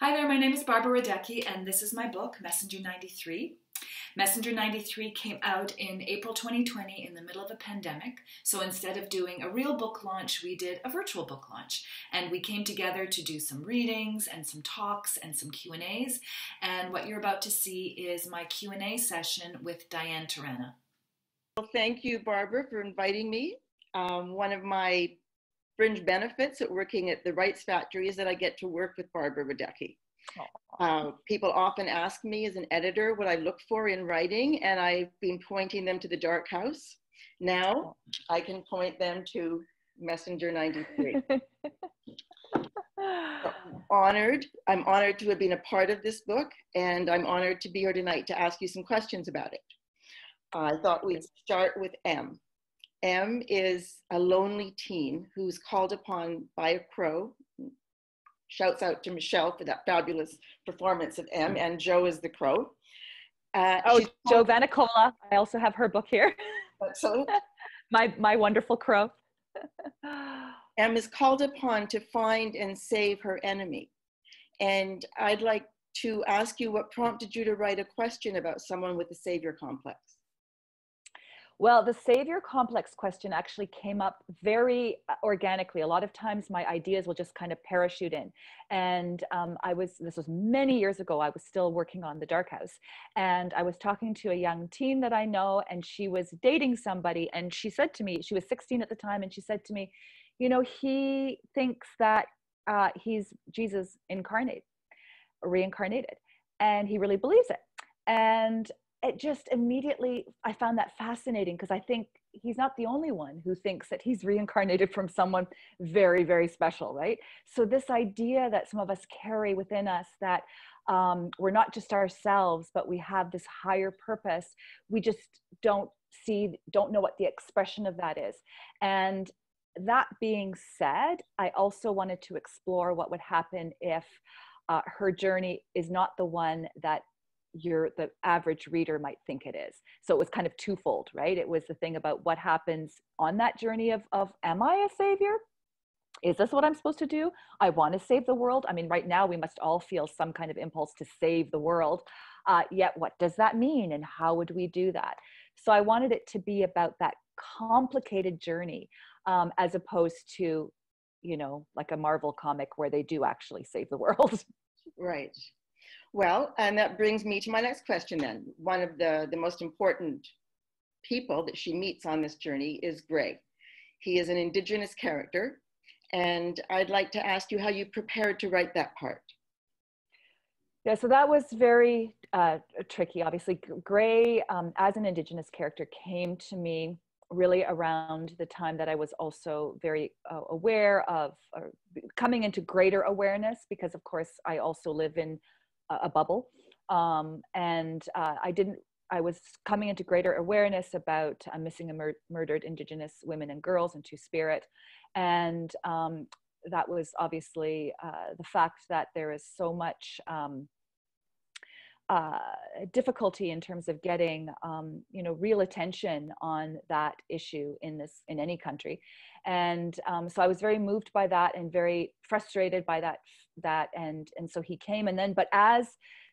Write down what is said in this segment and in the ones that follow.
Hi there, my name is Barbara Radecki, and this is my book, Messenger 93. Messenger 93 came out in April 2020 in the middle of a pandemic. So instead of doing a real book launch, we did a virtual book launch. And we came together to do some readings and some talks and some Q&As. And what you're about to see is my Q&A session with Diane Terrana. Well, thank you, Barbara, for inviting me. Um, one of my fringe benefits at working at the Wrights Factory is that I get to work with Barbara Radecki. Uh, people often ask me as an editor what I look for in writing, and I've been pointing them to the Dark House. Now I can point them to Messenger 93. honored. I'm honored to have been a part of this book, and I'm honored to be here tonight to ask you some questions about it. I thought we'd start with M. M is a lonely teen who's called upon by a crow shouts out to Michelle for that fabulous performance of M, and Joe is the crow. Uh, oh, Joe Vanicola. I also have her book here. My, my wonderful crow. M is called upon to find and save her enemy. And I'd like to ask you what prompted you to write a question about someone with a savior complex? Well, the savior complex question actually came up very uh, organically. A lot of times my ideas will just kind of parachute in. And um, I was, this was many years ago, I was still working on The Dark House. And I was talking to a young teen that I know, and she was dating somebody. And she said to me, she was 16 at the time, and she said to me, You know, he thinks that uh, he's Jesus incarnate, reincarnated, and he really believes it. And it just immediately i found that fascinating because i think he's not the only one who thinks that he's reincarnated from someone very very special right? So this idea that some of us carry within us that um, we're not just ourselves but we have this higher purpose we just don't see don't know what the expression of that is. And that being said i also wanted to explore what would happen if uh, her journey is not the one that your the average reader might think it is. So it was kind of twofold right? It was the thing about what happens on that journey of of am i a savior? Is this what i'm supposed to do? I want to save the world? I mean right now we must all feel some kind of impulse to save the world. Uh, yet what does that mean and how would we do that? So i wanted it to be about that complicated journey um, as opposed to you know like a marvel comic where they do actually save the world. Right well, and that brings me to my next question then. One of the, the most important people that she meets on this journey is Gray. He is an indigenous character, and I'd like to ask you how you prepared to write that part. Yeah, so that was very uh, tricky. Obviously, Gray, um, as an indigenous character, came to me really around the time that I was also very uh, aware of coming into greater awareness because, of course, I also live in a bubble. Um, and uh, I didn't, I was coming into greater awareness about uh, missing and mur- murdered Indigenous women and girls and Two Spirit. And um, that was obviously uh, the fact that there is so much um, uh, difficulty in terms of getting um, you know real attention on that issue in this in any country. And um, so i was very moved by that and very frustrated by that that and and so he came. And then but as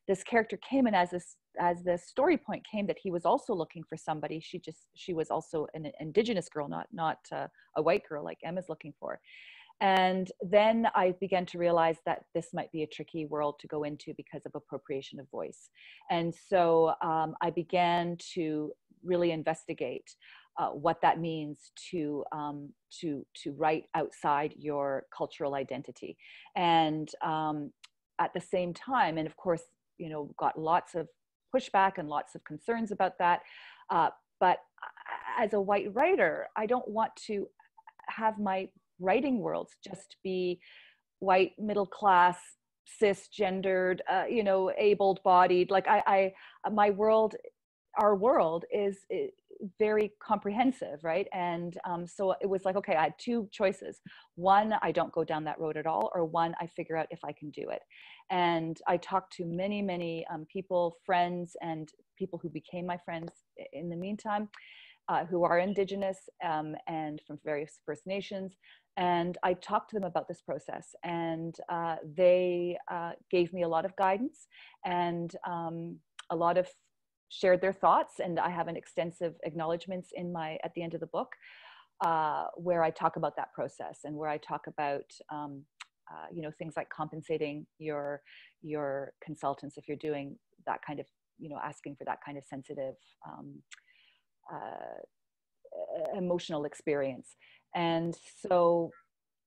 this character came and as this as the story point came that he was also looking for somebody she just she was also an indigenous girl not not uh, a white girl like emma's looking for and then i began to realize that this might be a tricky world to go into because of appropriation of voice. And so um, i began to really investigate uh, what that means to um, to to write outside your cultural identity. And um, at the same time and of course you know got lots of pushback and lots of concerns about that uh, but as a white writer i don't want to have my writing worlds just be white middle class cisgendered uh, you know able bodied like i i my world our world is, very comprehensive, right? And um, so it was like, okay, I had two choices. One, I don't go down that road at all, or one, I figure out if I can do it. And I talked to many, many um, people, friends, and people who became my friends in the meantime. uh, who are Indigenous um, and from various First Nations. And I talked to them about this process, and uh, they uh, gave me a lot of guidance and um, a lot of shared their thoughts. And I have an extensive acknowledgments in my at the end of the book uh, where I talk about that process and where I talk about um, uh, you know things like compensating your your consultants if you're doing that kind of you know asking for that kind of sensitive um, uh, emotional experience and so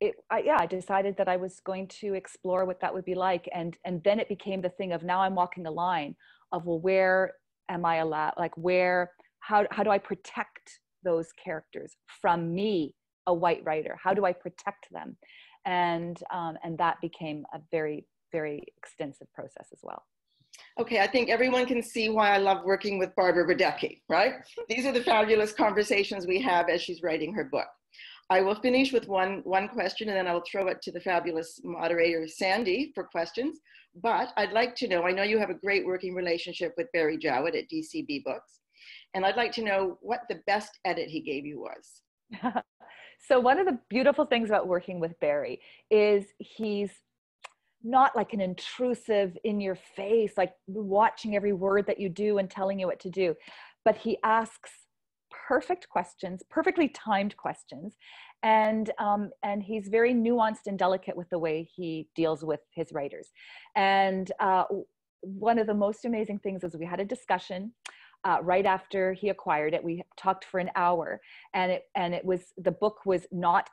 it I, yeah i decided that i was going to explore what that would be like and and then it became the thing of now i'm walking a line of well where am i allowed like where how, how do i protect those characters from me a white writer how do i protect them and um, and that became a very very extensive process as well Okay, I think everyone can see why I love working with Barbara Radecki, right? These are the fabulous conversations we have as she's writing her book. I will finish with one, one question and then I'll throw it to the fabulous moderator, Sandy, for questions. But I'd like to know, I know you have a great working relationship with Barry Jowett at DCB Books. And I'd like to know what the best edit he gave you was. so one of the beautiful things about working with Barry is he's not like an intrusive in your face, like watching every word that you do and telling you what to do. But he asks perfect questions, perfectly timed questions. And, um, and he's very nuanced and delicate with the way he deals with his writers. And uh, one of the most amazing things is we had a discussion uh, right after he acquired it. We talked for an hour, and it and it was the book was not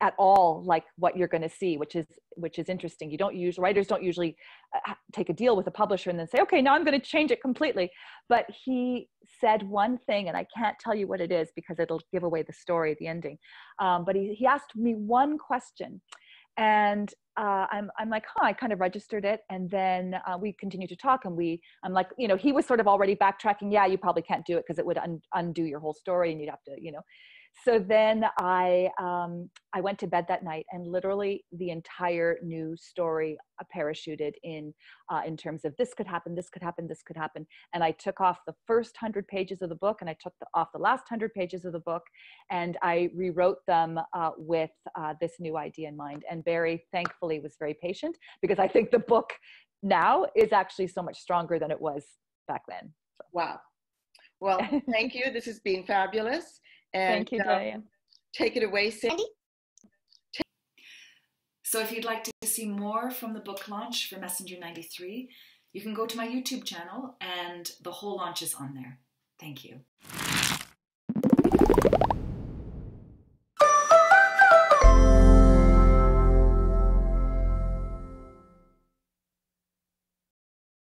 at all like what you're going to see which is which is interesting you don't use writers don't usually uh, take a deal with a publisher and then say okay now i'm going to change it completely but he said one thing and i can't tell you what it is because it'll give away the story the ending um, but he, he asked me one question and uh, I'm, I'm like, huh, I kind of registered it. And then uh, we continue to talk and we, I'm like, you know, he was sort of already backtracking. Yeah, you probably can't do it because it would un- undo your whole story and you'd have to, you know so then I um, I went to bed that night and literally the entire new story parachuted in uh, in terms of this could happen, this could happen, this could happen, and I took off the first hundred pages of the book and I took the, off the last hundred pages of the book and I rewrote them uh, with uh, this new idea in mind. And Barry thankfully was very patient because I think the book now is actually so much stronger than it was back then. Wow. Well, thank you. This has been fabulous. And, Thank you, uh, take it away, Sandy. So if you'd like to see more from the book launch for Messenger 93, you can go to my YouTube channel and the whole launch is on there. Thank you.